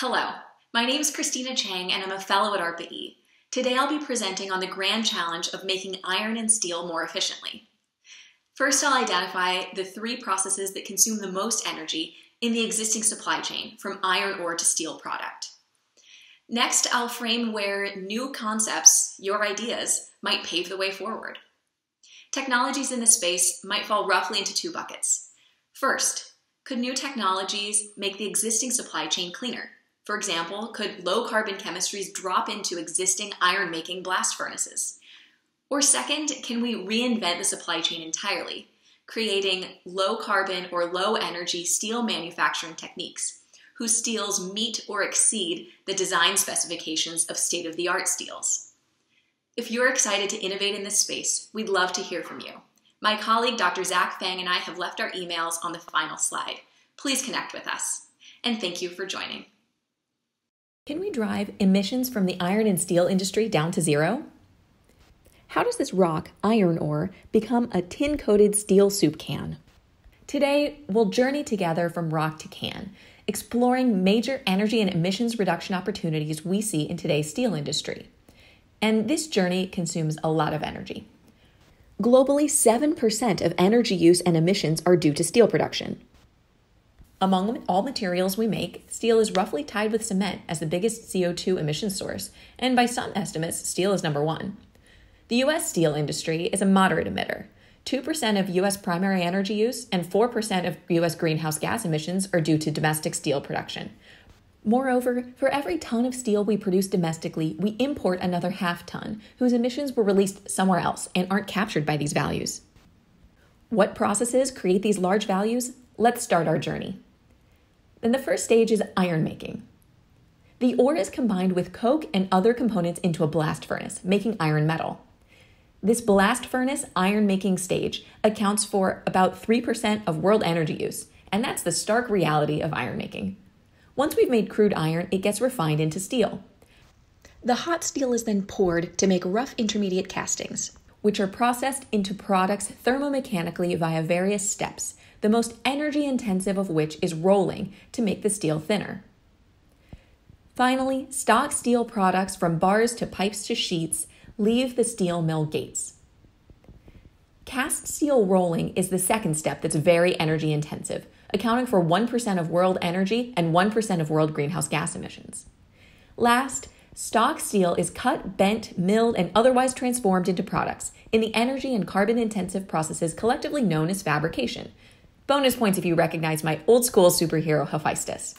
Hello, my name is Christina Chang and I'm a fellow at ARPA-E. Today I'll be presenting on the grand challenge of making iron and steel more efficiently. First, I'll identify the three processes that consume the most energy in the existing supply chain, from iron ore to steel product. Next, I'll frame where new concepts, your ideas, might pave the way forward. Technologies in this space might fall roughly into two buckets. First, could new technologies make the existing supply chain cleaner? For example, could low carbon chemistries drop into existing iron making blast furnaces? Or second, can we reinvent the supply chain entirely, creating low carbon or low energy steel manufacturing techniques whose steels meet or exceed the design specifications of state of the art steels? If you're excited to innovate in this space, we'd love to hear from you. My colleague Dr. Zach Fang and I have left our emails on the final slide. Please connect with us. And thank you for joining. Can we drive emissions from the iron and steel industry down to zero? How does this rock, iron ore, become a tin coated steel soup can? Today, we'll journey together from rock to can, exploring major energy and emissions reduction opportunities we see in today's steel industry. And this journey consumes a lot of energy. Globally, 7% of energy use and emissions are due to steel production. Among all materials we make, steel is roughly tied with cement as the biggest CO2 emission source, and by some estimates, steel is number one. The U.S. steel industry is a moderate emitter. 2% of U.S. primary energy use and 4% of U.S. greenhouse gas emissions are due to domestic steel production. Moreover, for every ton of steel we produce domestically, we import another half ton, whose emissions were released somewhere else and aren't captured by these values. What processes create these large values? Let's start our journey. Then the first stage is iron making. The ore is combined with coke and other components into a blast furnace, making iron metal. This blast furnace iron making stage accounts for about 3% of world energy use, and that's the stark reality of iron making. Once we've made crude iron, it gets refined into steel. The hot steel is then poured to make rough intermediate castings, which are processed into products thermomechanically via various steps, the most energy intensive of which is rolling to make the steel thinner. Finally, stock steel products from bars to pipes to sheets leave the steel mill gates. Cast steel rolling is the second step that's very energy intensive, accounting for 1% of world energy and 1% of world greenhouse gas emissions. Last, stock steel is cut, bent, milled, and otherwise transformed into products in the energy and carbon intensive processes collectively known as fabrication, Bonus points if you recognize my old school superhero Hephaestus.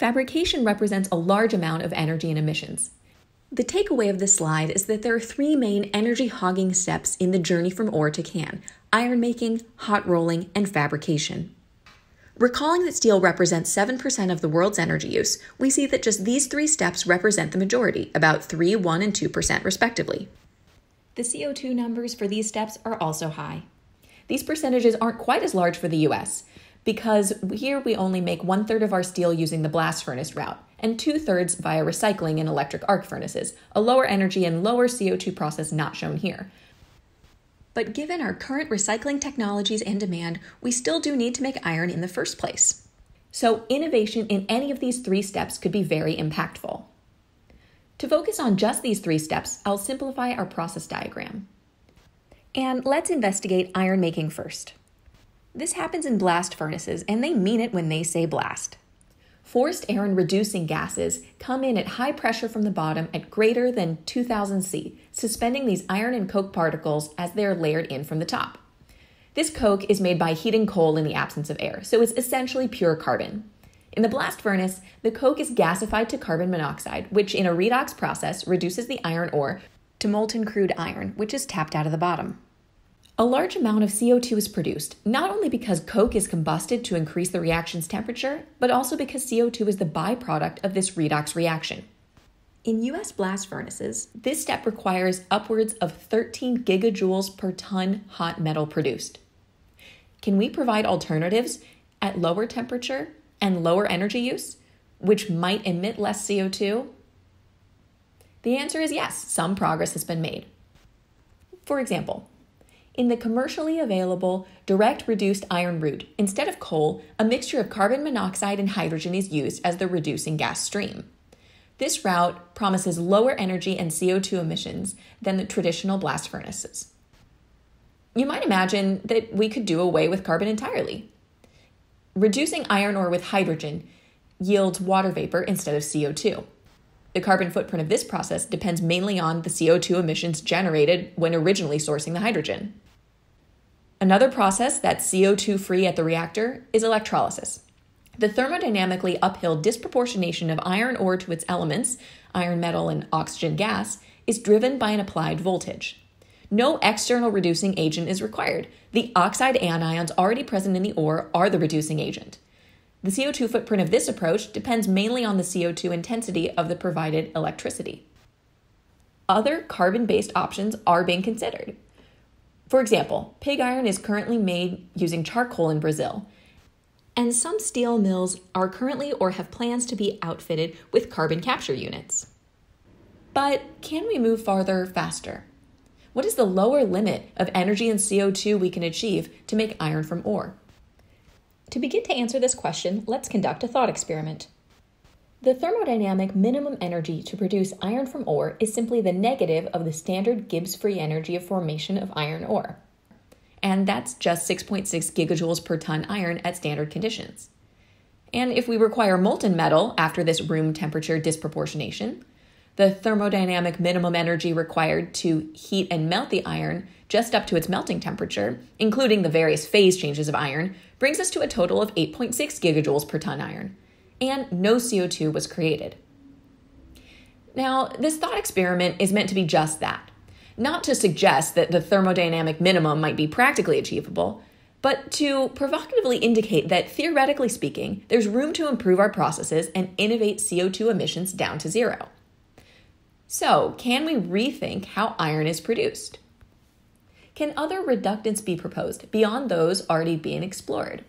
Fabrication represents a large amount of energy and emissions. The takeaway of this slide is that there are three main energy hogging steps in the journey from ore to can iron making, hot rolling, and fabrication. Recalling that steel represents 7% of the world's energy use, we see that just these three steps represent the majority, about 3, 1, and 2% respectively. The CO2 numbers for these steps are also high. These percentages aren't quite as large for the US because here we only make one third of our steel using the blast furnace route and two thirds via recycling in electric arc furnaces, a lower energy and lower CO2 process not shown here. But given our current recycling technologies and demand, we still do need to make iron in the first place. So, innovation in any of these three steps could be very impactful. To focus on just these three steps, I'll simplify our process diagram. And let's investigate iron making first. This happens in blast furnaces, and they mean it when they say blast. Forced iron reducing gases come in at high pressure from the bottom at greater than 2000 C, suspending these iron and coke particles as they are layered in from the top. This coke is made by heating coal in the absence of air, so it's essentially pure carbon. In the blast furnace, the coke is gasified to carbon monoxide, which in a redox process reduces the iron ore to molten crude iron, which is tapped out of the bottom. A large amount of CO2 is produced, not only because coke is combusted to increase the reaction's temperature, but also because CO2 is the byproduct of this redox reaction. In US blast furnaces, this step requires upwards of 13 gigajoules per ton hot metal produced. Can we provide alternatives at lower temperature and lower energy use, which might emit less CO2? The answer is yes, some progress has been made. For example, in the commercially available direct reduced iron route. Instead of coal, a mixture of carbon monoxide and hydrogen is used as the reducing gas stream. This route promises lower energy and CO2 emissions than the traditional blast furnaces. You might imagine that we could do away with carbon entirely. Reducing iron ore with hydrogen yields water vapor instead of CO2. The carbon footprint of this process depends mainly on the CO2 emissions generated when originally sourcing the hydrogen. Another process that's CO2 free at the reactor is electrolysis. The thermodynamically uphill disproportionation of iron ore to its elements, iron metal and oxygen gas, is driven by an applied voltage. No external reducing agent is required. The oxide anions already present in the ore are the reducing agent. The CO2 footprint of this approach depends mainly on the CO2 intensity of the provided electricity. Other carbon based options are being considered. For example, pig iron is currently made using charcoal in Brazil, and some steel mills are currently or have plans to be outfitted with carbon capture units. But can we move farther faster? What is the lower limit of energy and CO2 we can achieve to make iron from ore? To begin to answer this question, let's conduct a thought experiment. The thermodynamic minimum energy to produce iron from ore is simply the negative of the standard Gibbs free energy of formation of iron ore. And that's just 6.6 gigajoules per ton iron at standard conditions. And if we require molten metal after this room temperature disproportionation, the thermodynamic minimum energy required to heat and melt the iron just up to its melting temperature, including the various phase changes of iron, brings us to a total of 8.6 gigajoules per ton iron, and no CO2 was created. Now, this thought experiment is meant to be just that. Not to suggest that the thermodynamic minimum might be practically achievable, but to provocatively indicate that, theoretically speaking, there's room to improve our processes and innovate CO2 emissions down to zero. So, can we rethink how iron is produced? Can other reductants be proposed beyond those already being explored?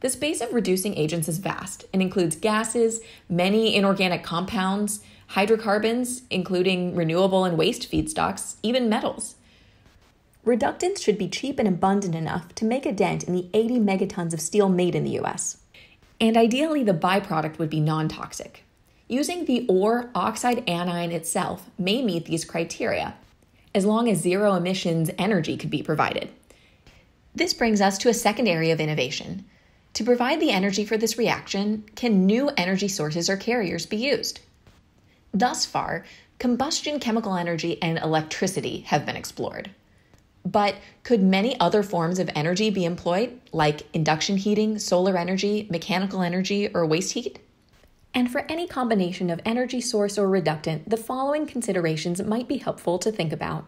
The space of reducing agents is vast and includes gases, many inorganic compounds, hydrocarbons, including renewable and waste feedstocks, even metals. Reductants should be cheap and abundant enough to make a dent in the 80 megatons of steel made in the US. And ideally, the byproduct would be non toxic. Using the ore oxide anion itself may meet these criteria, as long as zero emissions energy could be provided. This brings us to a second area of innovation. To provide the energy for this reaction, can new energy sources or carriers be used? Thus far, combustion chemical energy and electricity have been explored. But could many other forms of energy be employed, like induction heating, solar energy, mechanical energy, or waste heat? And for any combination of energy source or reductant, the following considerations might be helpful to think about.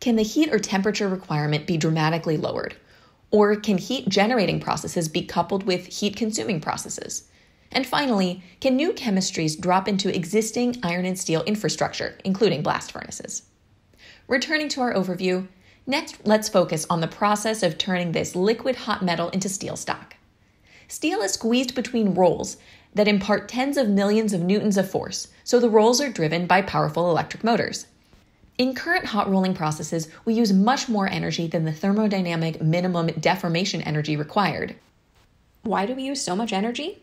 Can the heat or temperature requirement be dramatically lowered? Or can heat generating processes be coupled with heat consuming processes? And finally, can new chemistries drop into existing iron and steel infrastructure, including blast furnaces? Returning to our overview, next let's focus on the process of turning this liquid hot metal into steel stock. Steel is squeezed between rolls that impart tens of millions of newtons of force, so the rolls are driven by powerful electric motors. In current hot rolling processes, we use much more energy than the thermodynamic minimum deformation energy required. Why do we use so much energy?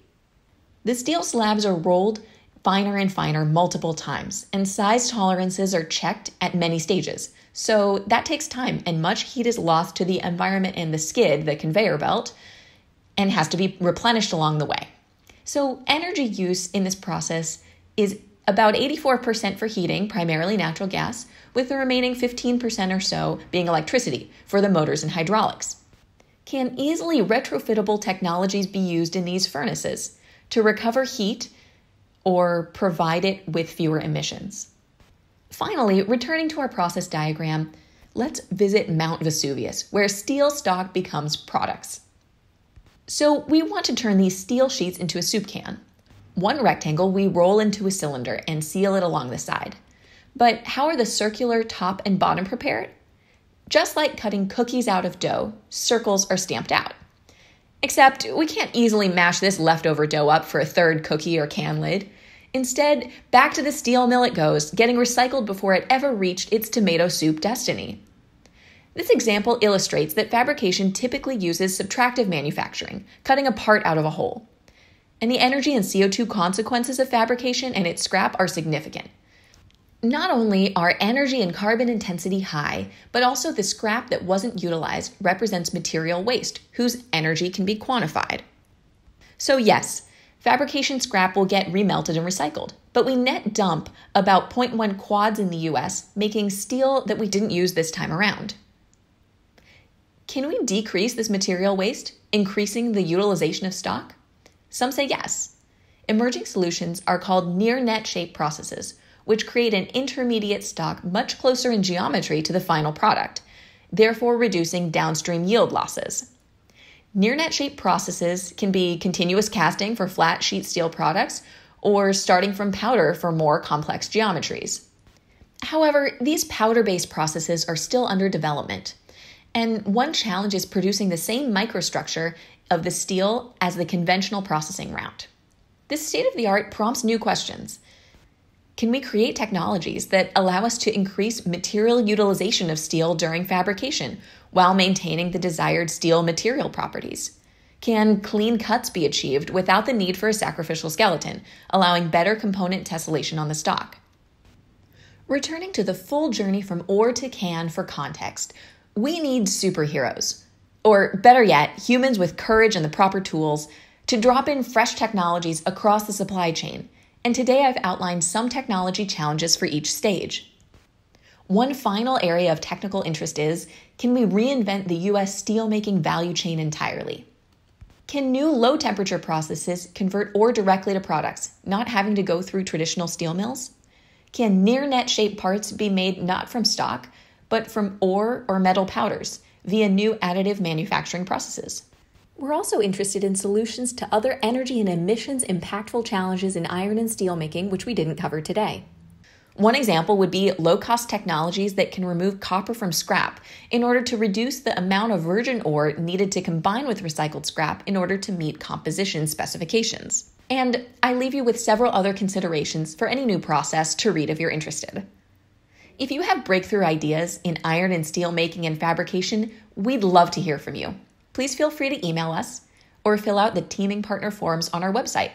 The steel slabs are rolled finer and finer multiple times, and size tolerances are checked at many stages. So that takes time, and much heat is lost to the environment and the skid, the conveyor belt, and has to be replenished along the way. So, energy use in this process is about 84% for heating, primarily natural gas, with the remaining 15% or so being electricity for the motors and hydraulics. Can easily retrofittable technologies be used in these furnaces to recover heat or provide it with fewer emissions? Finally, returning to our process diagram, let's visit Mount Vesuvius, where steel stock becomes products. So we want to turn these steel sheets into a soup can. One rectangle we roll into a cylinder and seal it along the side. But how are the circular top and bottom prepared? Just like cutting cookies out of dough, circles are stamped out. Except we can't easily mash this leftover dough up for a third cookie or can lid. Instead, back to the steel mill it goes, getting recycled before it ever reached its tomato soup destiny. This example illustrates that fabrication typically uses subtractive manufacturing, cutting a part out of a whole. And the energy and CO2 consequences of fabrication and its scrap are significant. Not only are energy and carbon intensity high, but also the scrap that wasn't utilized represents material waste, whose energy can be quantified. So, yes, fabrication scrap will get remelted and recycled, but we net dump about 0.1 quads in the US, making steel that we didn't use this time around. Can we decrease this material waste, increasing the utilization of stock? Some say yes. Emerging solutions are called near net shape processes, which create an intermediate stock much closer in geometry to the final product, therefore reducing downstream yield losses. Near net shape processes can be continuous casting for flat sheet steel products or starting from powder for more complex geometries. However, these powder based processes are still under development. And one challenge is producing the same microstructure of the steel as the conventional processing route. This state of the art prompts new questions. Can we create technologies that allow us to increase material utilization of steel during fabrication while maintaining the desired steel material properties? Can clean cuts be achieved without the need for a sacrificial skeleton, allowing better component tessellation on the stock? Returning to the full journey from ore to can for context, we need superheroes, or better yet, humans with courage and the proper tools to drop in fresh technologies across the supply chain and today I've outlined some technology challenges for each stage. One final area of technical interest is can we reinvent the US steelmaking value chain entirely? Can new low temperature processes convert ore directly to products, not having to go through traditional steel mills? Can near net shaped parts be made not from stock, but from ore or metal powders via new additive manufacturing processes? We're also interested in solutions to other energy and emissions impactful challenges in iron and steel making, which we didn't cover today. One example would be low cost technologies that can remove copper from scrap in order to reduce the amount of virgin ore needed to combine with recycled scrap in order to meet composition specifications. And I leave you with several other considerations for any new process to read if you're interested. If you have breakthrough ideas in iron and steel making and fabrication, we'd love to hear from you please feel free to email us or fill out the teaming partner forms on our website.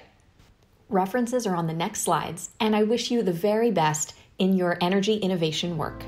References are on the next slides, and I wish you the very best in your energy innovation work.